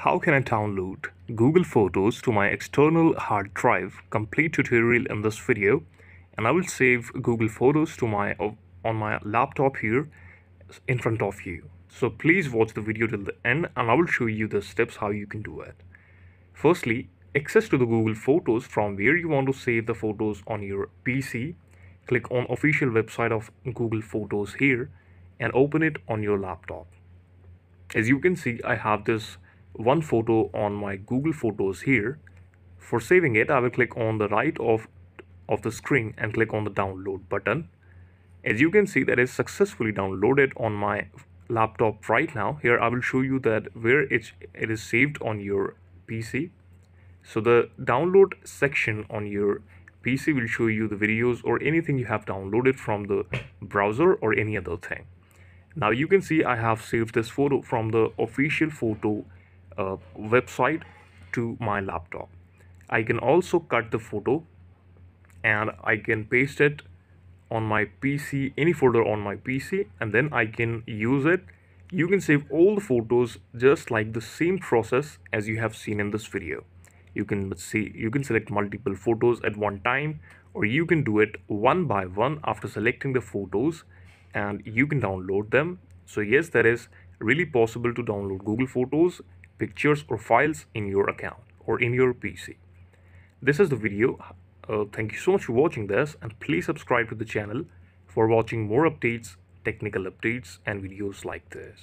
How can I download Google Photos to my external hard drive? Complete tutorial in this video and I will save Google Photos to my on my laptop here in front of you. So please watch the video till the end and I will show you the steps how you can do it. Firstly, access to the Google Photos from where you want to save the photos on your PC. Click on official website of Google Photos here and open it on your laptop. As you can see, I have this one photo on my Google Photos here. For saving it, I will click on the right of, of the screen and click on the download button. As you can see, that is successfully downloaded on my laptop right now. Here, I will show you that where it, it is saved on your PC. So the download section on your PC will show you the videos or anything you have downloaded from the browser or any other thing. Now you can see I have saved this photo from the official photo website to my laptop. I can also cut the photo and I can paste it on my PC, any folder on my PC and then I can use it. You can save all the photos just like the same process as you have seen in this video. You can see, you can select multiple photos at one time or you can do it one by one after selecting the photos and you can download them. So yes, that is really possible to download Google Photos pictures or files in your account or in your PC. This is the video. Uh, thank you so much for watching this and please subscribe to the channel for watching more updates, technical updates and videos like this.